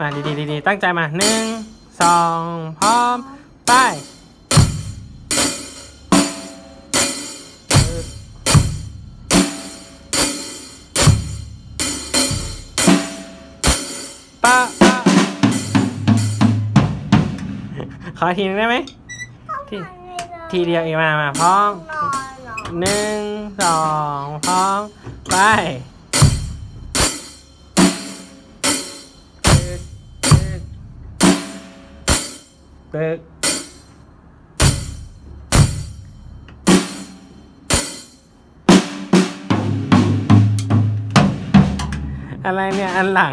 มาดีๆดีๆตั้งใจมาหนึ่งสองพร้อม ไปปะขอทีนึงได้ไหมทีทีเดียวเองมามาพร้อมนอนเหรอหนึ่งสองพร้อม ไป ตึกอะไรเนี่ย อันหลัง